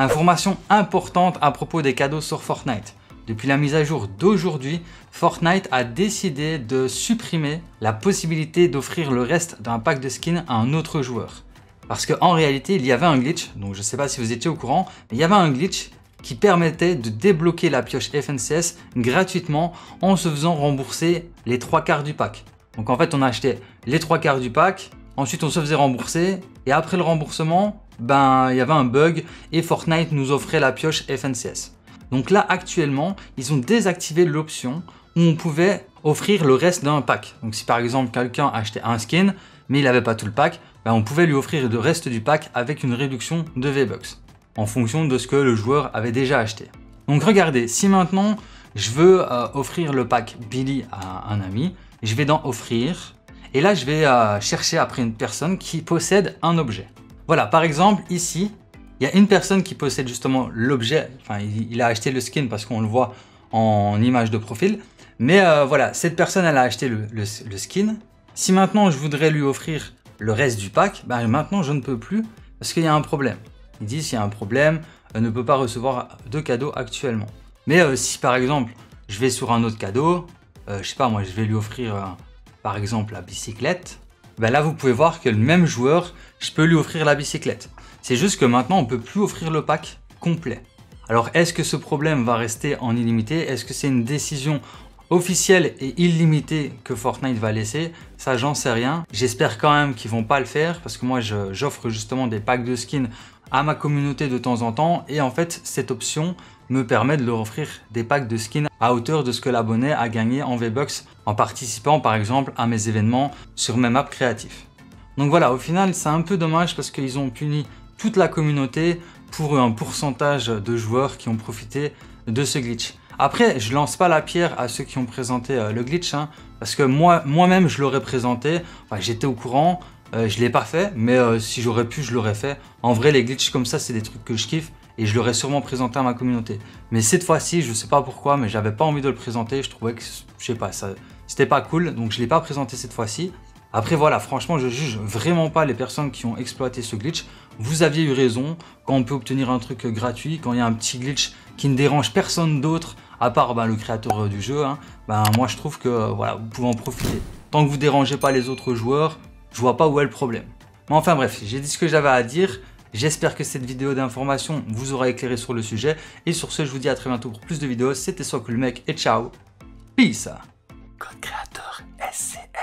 Information importante à propos des cadeaux sur Fortnite. Depuis la mise à jour d'aujourd'hui, Fortnite a décidé de supprimer la possibilité d'offrir le reste d'un pack de skins à un autre joueur. Parce qu'en réalité, il y avait un glitch, donc je ne sais pas si vous étiez au courant, mais il y avait un glitch qui permettait de débloquer la pioche FNCS gratuitement en se faisant rembourser les trois quarts du pack. Donc en fait, on achetait les trois quarts du pack, ensuite on se faisait rembourser, et après le remboursement, ben il y avait un bug et Fortnite nous offrait la pioche FNCS. Donc là, actuellement, ils ont désactivé l'option où on pouvait offrir le reste d'un pack. Donc si par exemple quelqu'un achetait un skin, mais il n'avait pas tout le pack, ben, on pouvait lui offrir le reste du pack avec une réduction de V-Bucks en fonction de ce que le joueur avait déjà acheté. Donc regardez, si maintenant je veux euh, offrir le pack Billy à un ami, je vais dans offrir et là je vais euh, chercher après une personne qui possède un objet. Voilà, par exemple ici, il y a une personne qui possède justement l'objet, enfin il, a acheté le skin parce qu'on le voit en image de profil, mais euh, voilà, cette personne elle a acheté le, skin. Si maintenant je voudrais lui offrir le reste du pack, ben maintenant je ne peux plus parce qu'il y a un problème. Ils disent s'il y a un problème, elle ne peut pas recevoir de cadeau actuellement. Mais euh, si par exemple je vais sur un autre cadeau, euh, je sais pas moi, je vais lui offrir par exemple la bicyclette, ben là vous pouvez voir que le même joueur, je peux lui offrir la bicyclette. C'est juste que maintenant on peut plus offrir le pack complet. Alors est-ce que ce problème va rester en illimité? Est-ce que c'est une décision officielle et illimitée que Fortnite va laisser? Ça j'en sais rien. J'espère quand même qu'ils vont pas le faire parce que moi j'offre justement des packs de skins à ma communauté de temps en temps et en fait cette option me permet de leur offrir des packs de skins à hauteur de ce que l'abonné a gagné en V-Bucks en participant par exemple à mes événements sur mes maps créatifs. Donc voilà, au final c'est un peu dommage parce qu'ils ont puni toute la communauté pour un pourcentage de joueurs qui ont profité de ce glitch. Après, je lance pas la pierre à ceux qui ont présenté euh, le glitch, hein, parce que moi, moi-même, je l'aurais présenté, j'étais au courant, euh, je l'ai pas fait, mais euh, si j'aurais pu, je l'aurais fait. En vrai, les glitches comme ça, c'est des trucs que je kiffe et je l'aurais sûrement présenté à ma communauté. Mais cette fois-ci, je sais pas pourquoi, mais j'avais pas envie de le présenter. Je trouvais que, je sais pas, ça, c'était pas cool, donc je l'ai pas présenté cette fois-ci. Après voilà, franchement, je juge vraiment pas les personnes qui ont exploité ce glitch. Vous aviez eu raison, quand on peut obtenir un truc gratuit, quand il y a un petit glitch qui ne dérange personne d'autre, à part ben, le créateur du jeu, hein, ben, moi je trouve que voilà, vous pouvez en profiter. Tant que vous dérangez pas les autres joueurs, je vois pas où est le problème. Mais enfin bref, j'ai dit ce que j'avais à dire. J'espère que cette vidéo d'information vous aura éclairé sur le sujet. Et sur ce, je vous dis à très bientôt pour plus de vidéos. C'était le mec et ciao. Peace. Code créateur SCL.